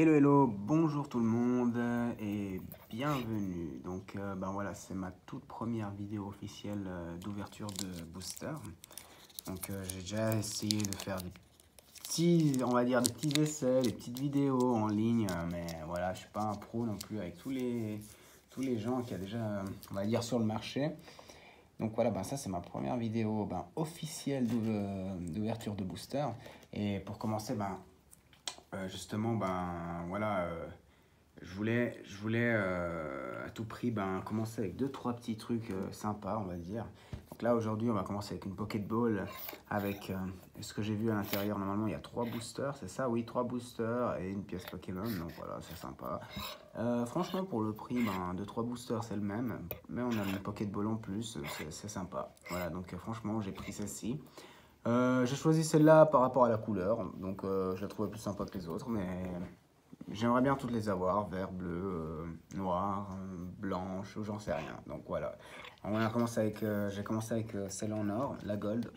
Hello hello, bonjour tout le monde et bienvenue. Donc euh, ben voilà, c'est ma toute première vidéo officielle euh, d'ouverture de booster. Donc euh, j'ai déjà essayé de faire des petits, on va dire des petits essais, des petites vidéos en ligne, mais voilà, je suis pas un pro non plus avec tous les tous les gens qui a déjà, on va dire sur le marché. Donc voilà, ben ça c'est ma première vidéo ben, officielle d'ouverture de booster. Et pour commencer, ben euh, justement, ben voilà, euh, je voulais, je voulais euh, à tout prix ben, commencer avec deux, trois petits trucs sympas, on va dire. Donc là, aujourd'hui, on va commencer avec une Pokéball avec ce que j'ai vu à l'intérieur. Normalement, il y a trois boosters, c'est ça? Oui, trois boosters et une pièce Pokémon. Donc voilà, c'est sympa. franchement, pour le prix, ben, de trois boosters, c'est le même. Mais on a une Pokéball en plus, c'est sympa. Voilà, donc franchement, j'ai pris celle-ci. Euh, j'ai choisi celle-là par rapport à la couleur, donc euh, je la trouvais plus sympa que les autres, mais j'aimerais bien toutes les avoir, vert, bleu, euh, noir, blanche, j'en sais rien. Donc voilà, on a commencé avec, j'ai commencé avec celle en or, la gold,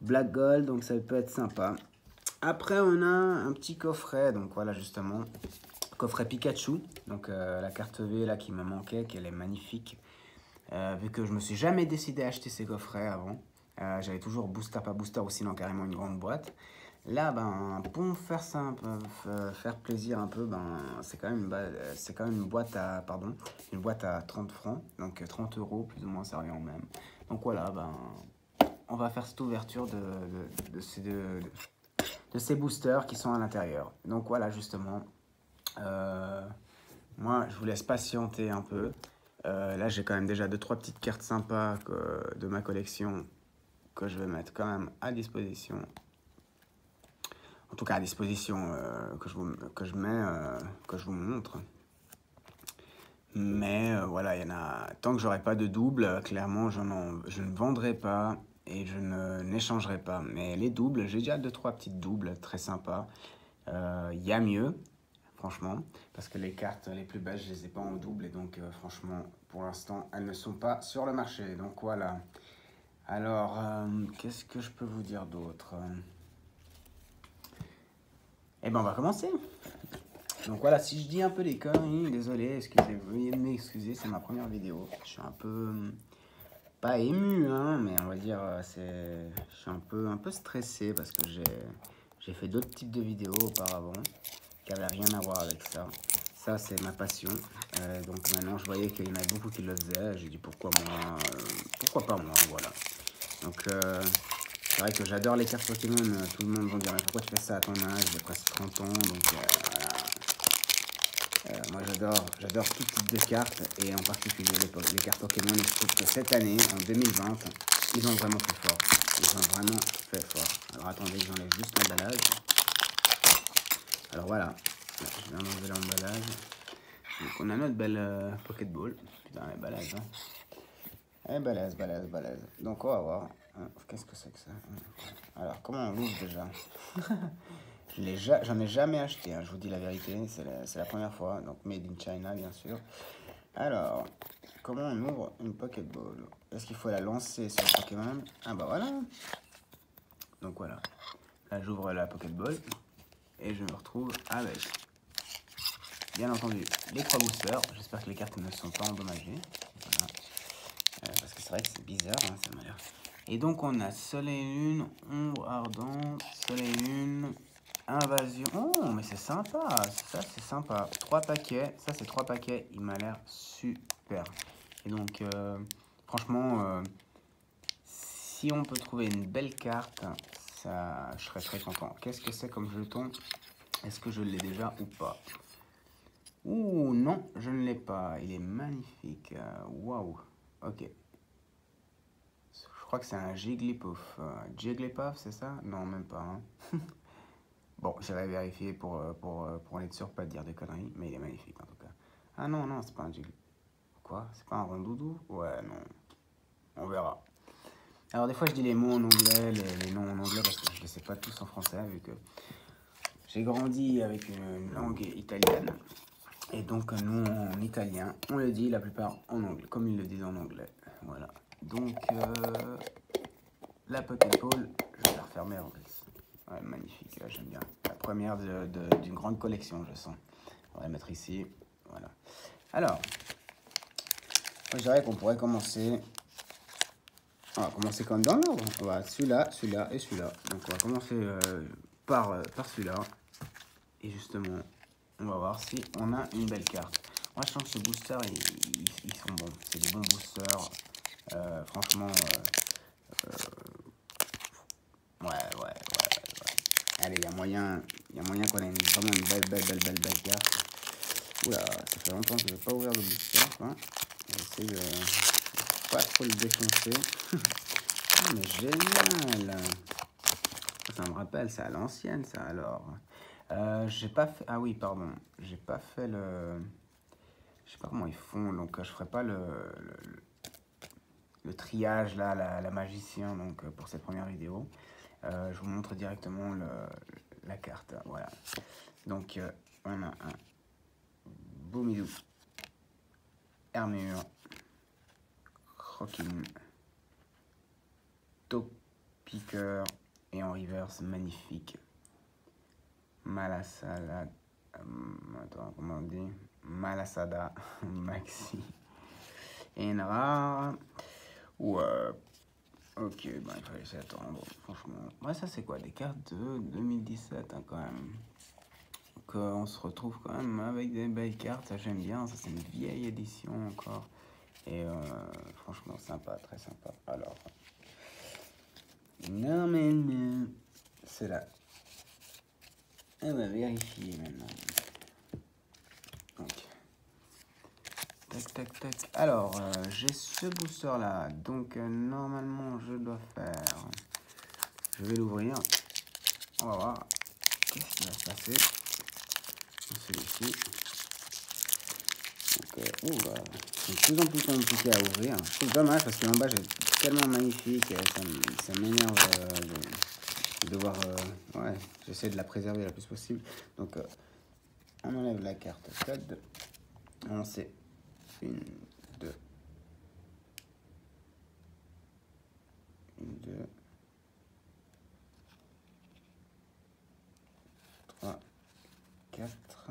black gold, donc ça peut être sympa. Après on a un petit coffret, donc voilà justement, coffret Pikachu, donc la carte V là qui me manquait, qu'elle est magnifique, vu que je me suis jamais décidé à acheter ces coffrets avant. Euh, j'avais toujours booster pas booster ou sinon carrément une grande boîte. Là, ben, pour faire simple, euh, faire plaisir un peu, ben, c'est quand, même une, quand même une boîte à, pardon, une boîte à 30 francs, donc 30 euros, plus ou moins, ça revient même. Donc voilà, ben, on va faire cette ouverture de, de, ces, de, ces boosters qui sont à l'intérieur. Donc voilà, justement, euh, moi, je vous laisse patienter un peu. là, j'ai quand même déjà deux trois petites cartes sympas de ma collection que je vais mettre quand même à disposition. En tout cas à disposition euh, que, je vous, que je mets, euh, que je vous montre. Mais euh, voilà, il y en a. Tant que j'aurai pas de double, clairement, je, je ne vendrai pas et je n'échangerai pas. Mais les doubles, j'ai déjà deux trois petites doubles très sympas. Il y a mieux, franchement, parce que les cartes les plus belles, je les ai pas en double et donc franchement, pour l'instant, elles ne sont pas sur le marché. Donc voilà. Alors, euh, qu'est-ce que je peux vous dire d'autre? Eh ben, on va commencer. Donc voilà, si je dis un peu des conneries, désolé, excusez, veuillez m'excuser, c'est ma première vidéo. Je suis un peu, pas ému, hein, mais on va dire, euh, c'est, je suis un peu, un peu stressé parce que j'ai fait d'autres types de vidéos auparavant qui n'avaient rien à voir avec ça. C'est ma passion. Euh, donc maintenant, je voyais qu'il y en avait beaucoup qui le faisaient. J'ai dit pourquoi moi, pourquoi pas moi, voilà. Donc, euh, c'est vrai que j'adore les cartes Pokémon. Tout le monde va dire, mais pourquoi tu fais ça à ton âge? J'ai presque 30 ans. Donc, euh. Euh, moi, j'adore, j'adore tout type de cartes et en particulier les, cartes Pokémon. Et je trouve que cette année, en 2020, ils ont vraiment fait fort. Ils ont vraiment fait fort. Alors, attendez, j'enlève juste l'emballage. Alors, voilà. Je viens d'enlever l'emballage. Donc, on a notre belle Pokéball. Putain, l'emballage, hein. Eh, balèze, balèze, balèze. Donc, on va voir. Hein, qu'est-ce que c'est que ça Alors, comment on l'ouvre déjà J'en ai, jamais acheté, hein, je vous dis la vérité. C'est la, première fois. Donc, made in China, bien sûr. Alors, comment on ouvre une Pokéball Est-ce qu'il faut la lancer sur le Pokémon? Ah, bah voilà. Donc, voilà. Là, j'ouvre la Pokéball. Et je me retrouve avec, bien entendu, les trois boosters. J'espère que les cartes ne sont pas endommagées. Voilà. Euh, parce que c'est vrai que c'est bizarre, hein, ça m'a l'air. Et donc on a soleil lune, ombre ardente, soleil lune, invasion. Oh, mais c'est sympa, ça c'est sympa. Trois paquets, ça c'est trois paquets, il m'a l'air super. Et donc, euh, franchement, euh, si on peut trouver une belle carte, ça, je serais très content. Qu'est-ce que c'est comme jeton? Est-ce que je l'ai déjà ou pas? Ouh, non, je ne l'ai pas. Il est magnifique. Waouh Ok. Je crois que c'est un Jigglypuff. Euh, Jigglypuff, c'est ça? Non, même pas. Hein. bon, j'avais vérifié pour, euh, pour, euh, pour être sûr, pas de dire des conneries, mais il est magnifique en tout cas. Ah non, non, c'est pas un Jigglypuff. Quoi? C'est pas un rondoudou? Ouais, non. On verra. Alors des fois je dis les mots en anglais, les, noms en anglais parce que je ne les sais pas tous en français vu que j'ai grandi avec une langue italienne. Et donc, nous, en italien, on le dit la plupart en anglais, comme ils le disent en anglais. Voilà. Donc, euh, la Pokéball, je vais la refermer en plus. Ouais, magnifique, j'aime bien. La première d'une grande collection, je sens. On va la mettre ici. Voilà. Alors, je dirais qu'on pourrait commencer. On va commencer comme dans l'ordre. Voilà, celui-là, celui-là et celui-là. Donc, on va commencer euh, par, euh, par celui-là. Et justement, on va voir si on a une belle carte. Moi, je sens que ces boosters, ils, sont bons. C'est des bons boosters. Euh, franchement, ouais, ouais, ouais, ouais. Allez, il y a moyen, y a moyen qu'on ait vraiment une belle, belle, belle, belle, belle carte. Oula, ça fait longtemps que je n'ai pas ouvert le booster. Hein. Je vais essayer de pas trop le défoncer. ah, mais génial Ça me rappelle, c'est à l'ancienne, ça, alors. Euh, j'ai pas fait... Ah oui, pardon. J'ai pas fait le... Je sais pas comment ils font, donc je ferai pas le, le, triage, là, la, magicien, donc pour cette première vidéo. Euh, je vous montre directement le, la carte, voilà. Donc, euh, on a un Boumidou, Armure, Rockin, Top Picker et en reverse magnifique. Malasada, euh, attends, comment on dit? Malasada Maxi. Rare. Ouais. Ok, bah il fallait s'attendre, franchement. Ouais, ça c'est quoi Des cartes de 2017 hein, quand même on se retrouve quand même avec des belles cartes, j'aime bien, ça c'est une vieille édition encore. Et euh, franchement sympa, très sympa. Alors, non mais c'est là. On va vérifier maintenant. Tac tac tac. Alors, euh, j'ai ce booster là, donc euh, normalement je dois faire. Je vais l'ouvrir. On va voir qu'est-ce qui va se passer? Celui-ci. Donc, euh, c'est de plus en plus compliqué à ouvrir. Trouve dommage parce que l'emballage est tellement magnifique, ça m'énerve euh, de, voir. Euh, ouais, j'essaie de la préserver le plus possible. Donc, euh, on enlève la carte code. On sait une, deux, trois, quatre.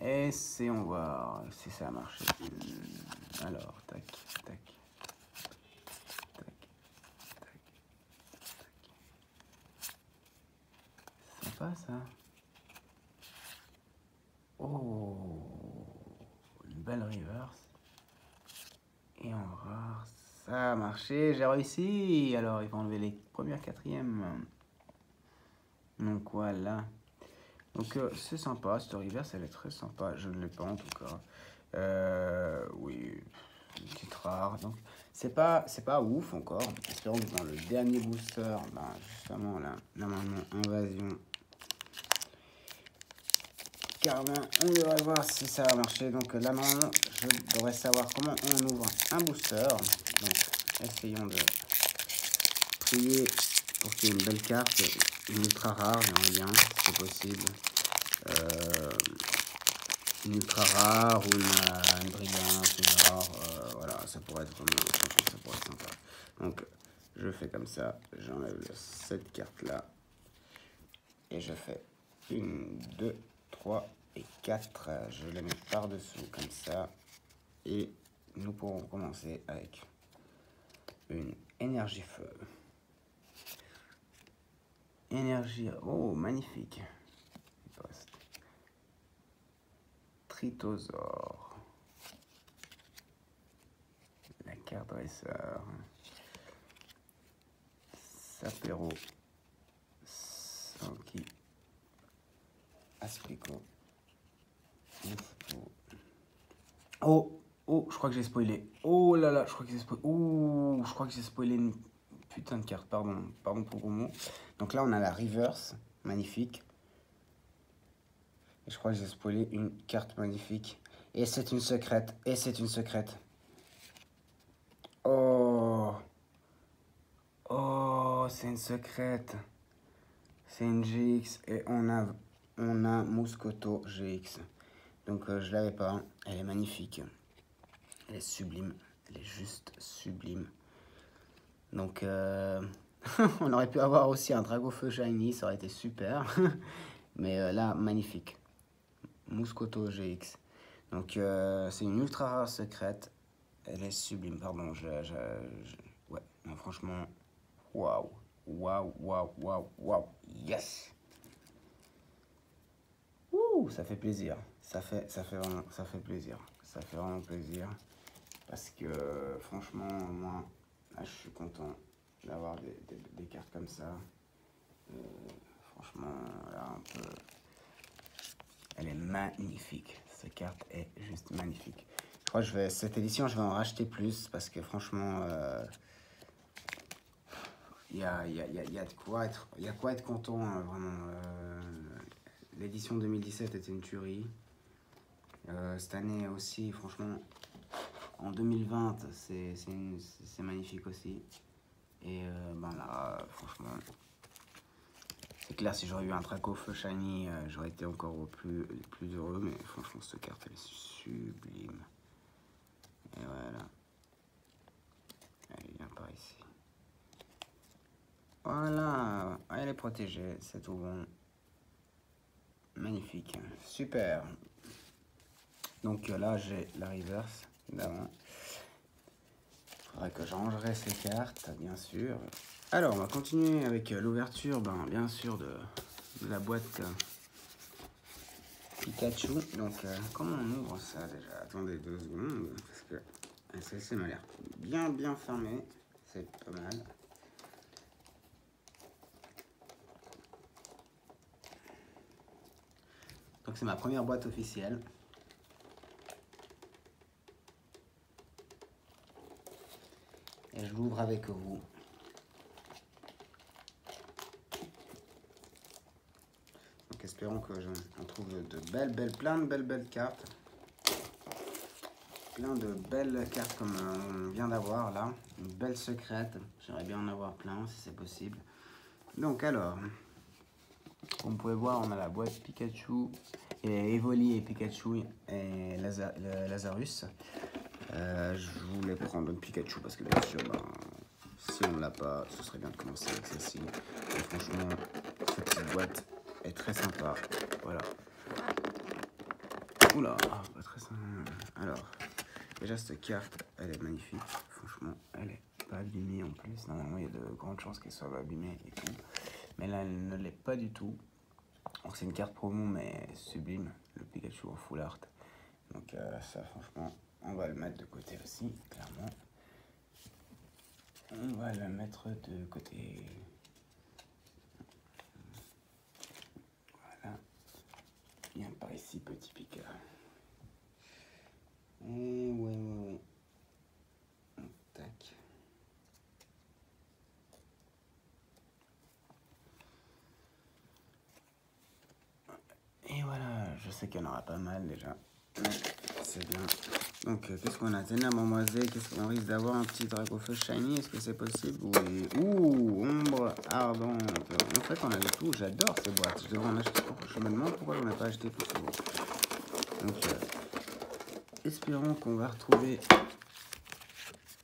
Essayons voir si ça a marché. Alors, tac, tac, tac, tac. Sympa ça. Oh, une belle reverse. Et en rare, ça a marché, j'ai réussi. Alors, il va enlever les premières quatrièmes. Donc voilà. Donc euh, c'est sympa, cette reverse elle est très sympa, je ne l'ai pas en tout cas. Euh, oui, une petite rare. Donc c'est pas, c'est pas ouf encore. Espérons que dans le dernier booster, ben, justement là, normalement invasion. Car on devrait voir si ça va marcher. Donc là normalement, je devrais savoir comment on ouvre un booster. Donc essayons de prier pour qu'il y ait une belle carte, une ultra rare, j'aimerais bien, si c'est possible. Euh, une ultra rare ou une, une brillante, une rare, euh, voilà, ça pourrait être vraiment, ça pourrait être sympa. Donc, je fais comme ça, j'enlève cette carte là, et je fais une, deux, trois et quatre. Je les mets par-dessous comme ça, et nous pourrons commencer avec une énergie feu. Énergie, oh magnifique. Tritosaure. La carte dresseur. Sapero. Sanki. Aspico. Oh, oh, je crois que j'ai spoilé. Oh là là, je crois que j'ai spoilé. Oh, je crois que j'ai spoilé une putain de carte. Pardon, pardon pour le mot. Donc là, on a la reverse, magnifique je crois que j'ai spoilé une carte magnifique. Et c'est une secrète. Et c'est une secrète. Oh. c'est une secrète. C'est une GX et on a, on a Moscoto GX. Donc euh, je l'avais pas. Elle est magnifique. Elle est sublime. Elle est juste sublime. Donc euh, on aurait pu avoir aussi un Dragofeu Shiny, ça aurait été super. Mais euh, là, magnifique. Moscoto GX. Donc c'est une ultra rare secrète. Elle est sublime. Pardon, je, ouais, franchement, waouh. Waouh, waouh, waouh, waouh. Yes. Ouh, ça fait plaisir. Ça fait, ça fait vraiment, ça fait plaisir. Ça fait vraiment plaisir. Parce que, franchement, moi, là, je suis content d'avoir des, cartes comme ça. Euh, franchement, là, un peu... Elle est magnifique. Cette carte est juste magnifique. Je crois que je vais, cette édition, je vais en racheter plus parce que franchement, euh, il y, a, y, a, de quoi être, y a quoi être content, hein, vraiment. Euh, l'édition 2017 était une tuerie. Euh, cette année aussi, franchement, en 2020, c'est magnifique aussi. Et euh, ben là, franchement, c'est clair, si j'aurais eu un Draco Feu Shiny, j'aurais été encore plus, heureux. Mais franchement, cette carte, elle est sublime. Et voilà. Allez, viens par ici. Voilà, elle est protégée, c'est tout bon. Magnifique, super. Donc là, j'ai la reverse, Il faudrait que j'arrangerai ces cartes, bien sûr. Alors, on va continuer avec l'ouverture, ben, bien sûr, de, la boîte Pikachu. Donc, euh, comment on ouvre ça déjà? Attendez deux secondes, parce que celle-ci m'a l'air bien, bien fermée. C'est pas mal. Donc c'est ma première boîte officielle. Je l'ouvre avec vous. Donc espérons que on trouve de belles, belles, plein de belles, belles cartes. Plein de belles cartes comme on vient d'avoir là. Une belle secrète. J'aimerais bien en avoir plein si c'est possible. Donc alors, comme vous pouvez voir, on a la boîte Pikachu, et Evoli et Pikachu et Lazarus. Euh, je voulais prendre Pikachu parce que bien sûr, ben, si on l'a pas, ce serait bien de commencer avec celle-ci. Franchement, cette petite boîte est très sympa. Voilà. Oula, pas très sympa. Alors, déjà cette carte, elle est magnifique. Franchement, elle est pas abîmée en plus. Normalement, il y a de grandes chances qu'elle soit abîmée et tout. Mais là, elle ne l'est pas du tout. c'est une carte promo, mais sublime, le Pikachu en full art. Donc euh, ça, franchement, on va le mettre de côté aussi, clairement. On va le mettre de côté. Voilà. Viens par ici, petit Pika. Et oui, oui, oui. je sais qu'il y en aura pas mal déjà. C'est bien. Donc, euh, qu'est-ce qu'on a Ténèbres mademoiselle? Qu'est-ce qu'on risque d'avoir un petit Dragofeu Shiny? Est-ce que c'est possible? Oui. Ouh, ombre ardente. En fait, on a de tout. J'adore ces boîtes. Je devrais en acheter. Je me demande pourquoi on n'a pas acheté ces boîtes. Donc, euh, espérons qu'on va retrouver...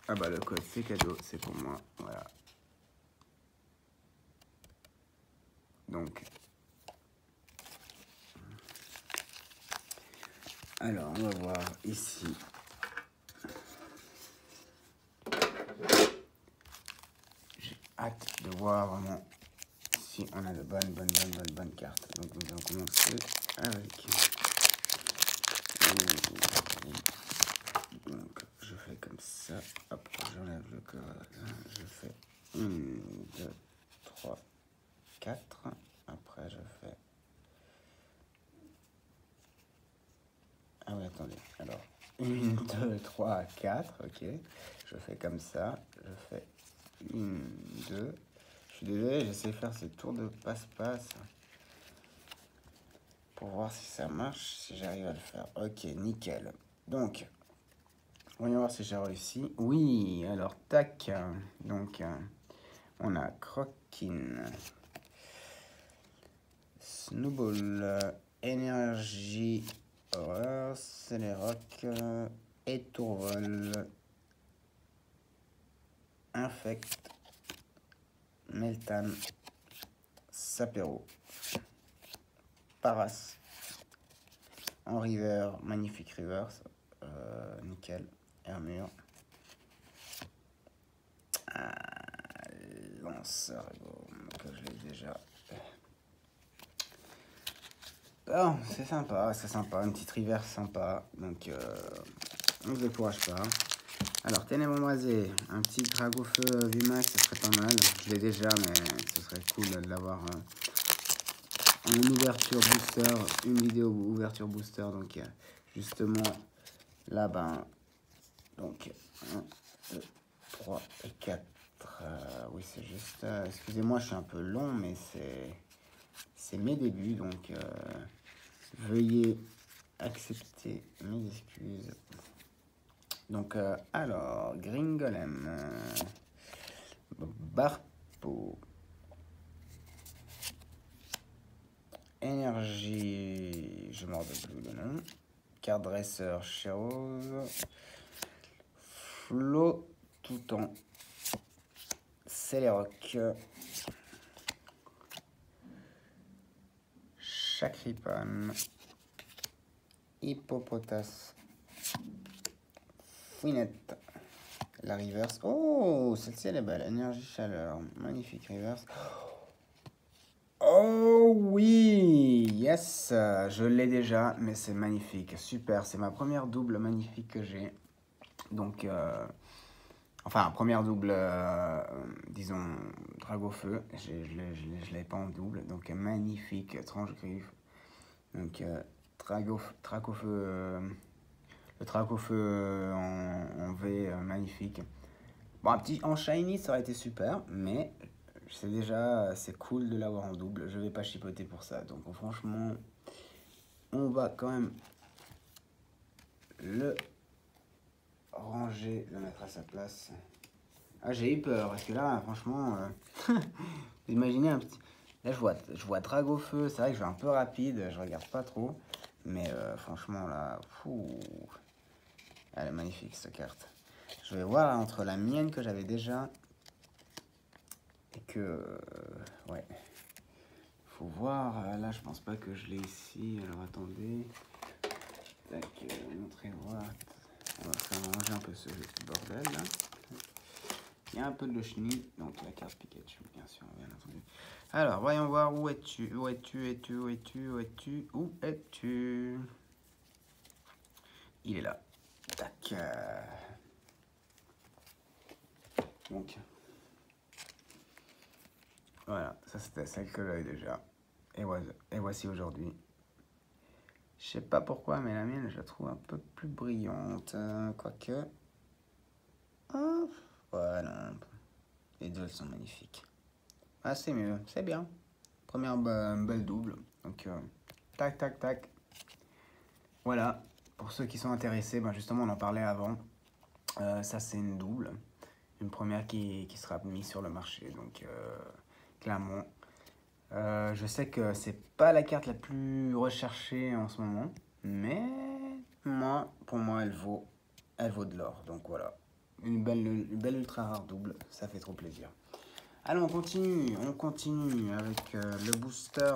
Ah bah, le code, c'est cadeau. C'est pour moi. Voilà. Donc, Alors, on va voir ici. J'ai hâte de voir vraiment si on a de bonnes, bonnes, bonnes, bonnes, bonnes cartes. Donc, nous allons commencer avec... Donc, je fais comme ça. Hop, j'enlève le code. Je fais 1, 2, 3, 4. Après, je fais Ah oui, attendez. Alors, 1, 2, 3, 4, ok. Je fais comme ça. Je fais 1, 2. Je suis désolé, j'essaie de faire ces tours de passe-passe. Pour voir si ça marche, si j'arrive à le faire. Ok, nickel. Donc, on va voir si j'ai réussi. Oui, alors, tac. Donc, On a Crokin. Snowball. Énergie. Horreur. Céléroc. Étourvol. Infect. Meltan. Sapero. Paras. En river, magnifique river, euh, nickel, armure. Ah, lanceur, que je l'ai déjà. Bon, c'est sympa, c'est sympa, une petite river sympa, donc euh, on ne se décourage pas. Alors, Ténèbres Moisé, un petit drago feu VMAX, ce serait pas mal. Je l'ai déjà, mais ce serait cool de l'avoir euh, ouverture booster, une vidéo ouverture booster. Donc, justement, là, ben, donc, 1, 2, 3 et 4. Euh, oui, c'est juste, euh, excusez-moi, je suis un peu long, mais c'est mes débuts, donc veuillez accepter mes excuses. Donc, euh, alors, Gringolem, euh, Barpo, Énergie, je m'en plus le nom, Carte Dresseur, Chérose, Flo, Touton, Céléroc, Chacripan, Hippopotas, la reverse. Oh, celle-ci elle est belle. Énergie, chaleur. Magnifique reverse. Oh oui, yes, je l'ai déjà, mais c'est magnifique, super. C'est ma première double magnifique que j'ai. Donc, euh, enfin, première double, euh, disons, drago feu. Je ne l'ai pas en double, donc magnifique, tranche griffe. Donc, euh, drago, drago feu le track au feu euh, en, V euh, magnifique. Bon, un petit en shiny, ça aurait été super, mais c'est déjà c'est cool de l'avoir en double. Je vais pas chipoter pour ça. Donc franchement, on va quand même le ranger, le mettre à sa place. Ah, j'ai eu peur parce que là, franchement, euh, imaginez un petit. Là, je vois, je vois Drago Feu. C'est vrai que je vais un peu rapide, je regarde pas trop. Mais franchement, là, fou. Elle est magnifique cette carte. Je vais voir entre la mienne que j'avais déjà et que... Euh, ouais. Faut voir. Euh, là, je pense pas que je l'ai ici. Alors attendez. Tac, euh. On va faire ranger un peu ce bordel là. Il y a un peu de chenille, donc la carte Pikachu, bien sûr, bien entendu. Alors, voyons voir où es-tu, où es-tu, où es-tu, où es-tu, où es-tu? Il est là. Tac. Donc. Voilà, ça c'était celle que j'avais déjà. Et, voici aujourd'hui. Je sais pas pourquoi, mais la mienne, je la trouve un peu plus brillante. Euh, quoique. Oh, voilà. Les deux, elles sont magnifiques. Ah, c'est mieux, c'est bien. Première belle double. Donc, euh, tac, tac, tac. Voilà pour ceux qui sont intéressés, ben justement on en parlait avant, euh, ça c'est une double, une première qui, qui, sera mise sur le marché, donc clairement. Euh, je sais que c'est pas la carte la plus recherchée en ce moment, mais moi, pour moi elle vaut, elle vaut de l'or, donc voilà. Une belle, une belle ultra rare double, ça fait trop plaisir. Allez, on continue, on continue avec euh, le booster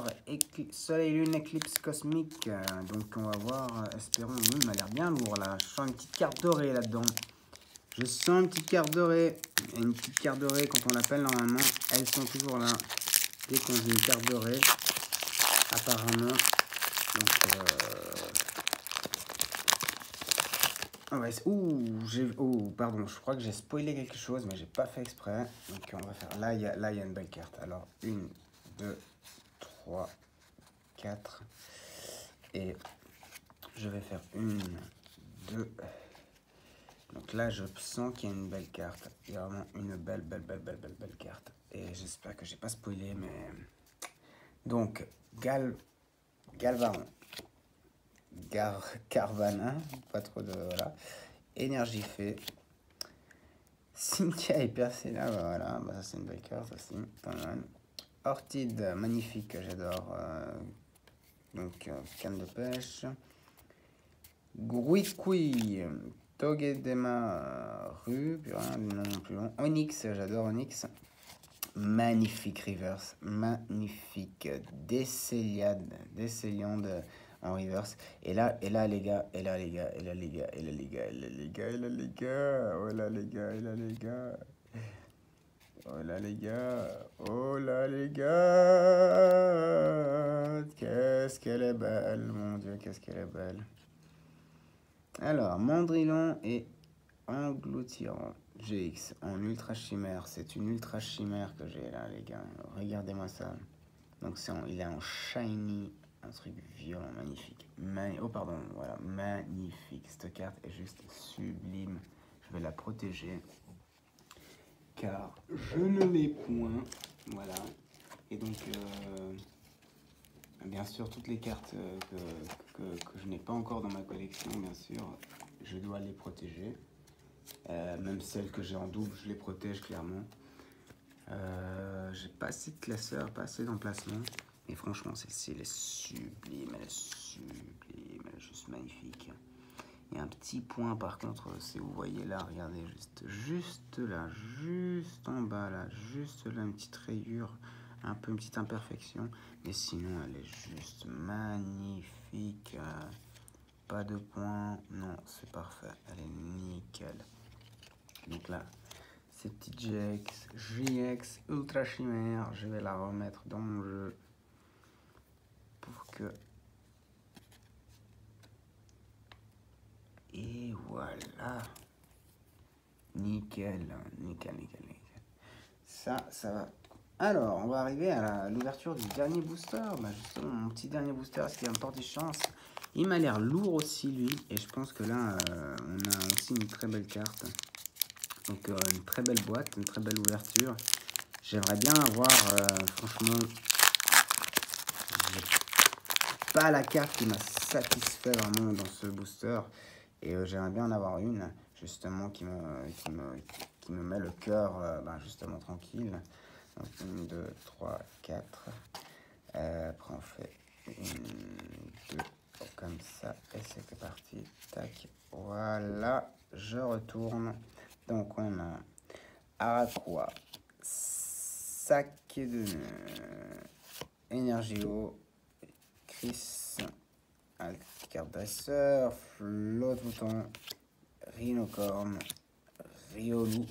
Soleil Lune Eclipse Cosmique. Euh, donc on va voir, espérons, il m'a l'air bien lourd là. Je sens une petite carte dorée là-dedans. Je sens une petite carte dorée. Et une petite carte dorée, quand on l'appelle normalement, elles sont toujours là. Dès qu'on une carte dorée, apparemment. Donc, ah ouh, j'ai... Oh, pardon, je crois que j'ai spoilé quelque chose, mais j'ai pas fait exprès. Donc on va faire... Là, il y a, là, il y a une belle carte. Alors, une, deux, trois, quatre. Et je vais faire une, deux... Donc là, je sens qu'il y a une belle carte. Il y a vraiment une belle, belle, belle, belle, belle, belle carte. Et j'espère que j'ai pas spoilé, mais... Donc, Gal... Galvaron. Gar Carvana, pas trop de. Voilà. Énergie fait. Cynthia et Persilla, bah voilà, bah ça c'est une belle carte aussi, Ortide, magnifique, j'adore. Euh, donc, euh, canne de pêche. Gruiqui, Togedema, Rue, plus rien, non plus long. Onyx, j'adore Onyx. Magnifique reverse, magnifique. Décéliade, Décéliande en reverse. Et là, et là, les gars, et là, les gars, et là, les gars, et là, les gars, et là, les gars, et là, les gars, oh là, les gars, et là, les gars. Oh là les gars, oh là les gars, qu'est-ce qu'elle est belle, mon dieu, qu'est-ce qu'elle est belle. Alors, Mandrilon et Engloutirant GX en ultra chimère, c'est une ultra chimère que j'ai là les gars, regardez-moi ça. Donc il est en shiny un truc violent, magnifique. oh pardon, voilà, magnifique. Cette carte est juste sublime. Je vais la protéger. Car je ne l'ai point. Voilà. Et donc, euh, bien sûr, toutes les cartes euh, que, que, je n'ai pas encore dans ma collection, bien sûr, je dois les protéger. Euh, même celles que j'ai en double, je les protège clairement. j'ai pas assez de classeurs, pas assez d'emplacements. Et franchement, celle-ci, elle est sublime, elle est sublime, elle est juste magnifique. Il y a un petit point par contre, si vous voyez là, regardez, juste, juste là, juste en bas là, juste là, une petite rayure, un peu une petite imperfection. Mais sinon, elle est juste magnifique. Pas de point, non, c'est parfait, elle est nickel. Donc là, cette petite GX, JX Ultra Chimère, je vais la remettre dans mon jeu que... Et voilà. Nickel, nickel, nickel, nickel. Ça, ça va. Alors, on va arriver à l'ouverture du dernier booster. Bah justement, mon petit dernier booster, est-ce qu'il y a un des chances Il m'a l'air lourd aussi, lui. Et je pense que là, euh, on a aussi une très belle carte. Donc, euh, une très belle boîte, une très belle ouverture. J'aimerais bien avoir, euh, franchement, pas la carte qui m'a satisfait vraiment dans ce booster. Et euh, j'aimerais bien en avoir une, justement, qui me, qui me, qui me met le cœur, ben, justement, tranquille. Donc, 1, 2, 3, 4. après, on fait une, deux, comme ça. Et c'est parti. Tac. Voilà. Je retourne. Donc, on a Araqua, sac de énergie eau, Chris, carte dresseur, flotte bouton, rhinocorne, riolou,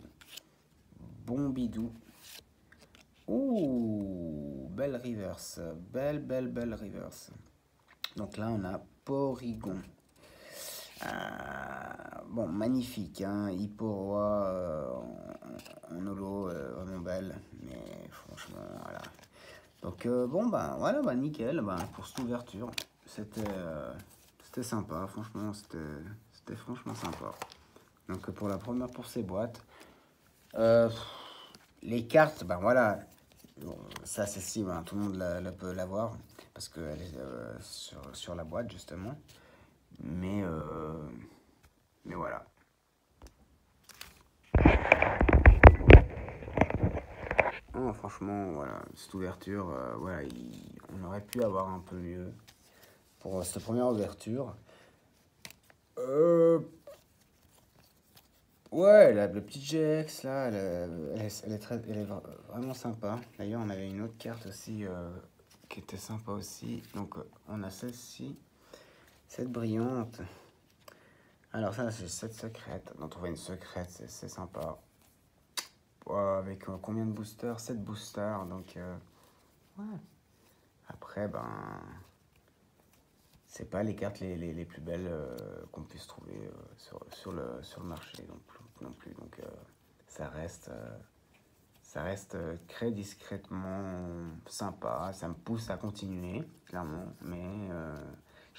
bombidou. Ouh, belle reverse, belle, belle, belle reverse. Donc là, on a Porygon. Ah, bon, magnifique, hein, Hipporoi euh, en, holo, euh, vraiment belle, mais franchement, voilà. Donc euh, bon, bah voilà, bah nickel, bah, pour cette ouverture, c'était euh, sympa, franchement, c'était franchement sympa. Donc pour la première, pour ces boîtes, euh, les cartes, ben voilà, c'est accessible, hein, tout le monde la, peut l'avoir, parce qu'elle est sur, sur, la boîte justement, mais, mais voilà. franchement, voilà, cette ouverture, euh, voilà, on aurait pu avoir un peu mieux pour cette première ouverture. Euh, ouais, la, le petit GX là, elle, est, très, elle est vraiment sympa. D'ailleurs, on avait une autre carte aussi euh, qui était sympa aussi. Donc, on a celle-ci, cette brillante. Alors, ça, c'est cette secrète. On voit une secrète, c'est sympa avec euh, combien de boosters? 7 boosters, donc euh, ouais. Après, ben, c'est pas les cartes les, les, les plus belles euh, qu'on puisse trouver sur, sur, le, sur le marché non plus. Non plus donc ça reste, ça reste très discrètement sympa. Ça me pousse à continuer, clairement. Mais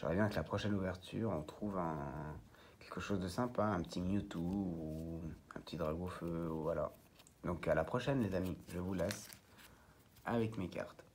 j'aurais bien que la prochaine ouverture, on trouve quelque chose de sympa, un petit Mewtwo ou un petit Drago Feu, voilà. Donc à la prochaine les amis, je vous laisse avec mes cartes.